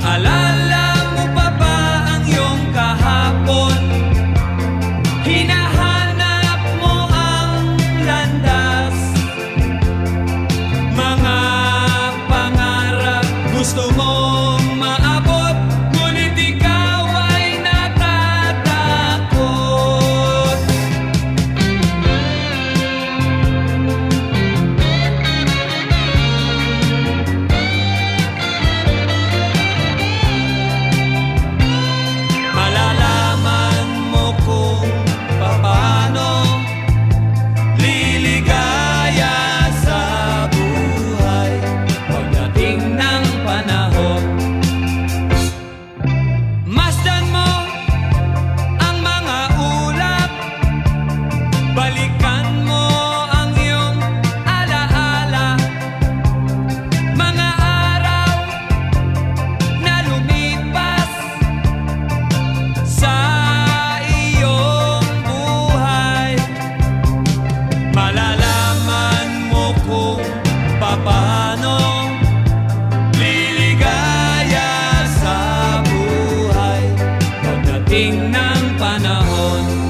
Alala ng papa ang yung kahapon? Hinahanap mo ang landas. Mangangarap gusto mo panahon.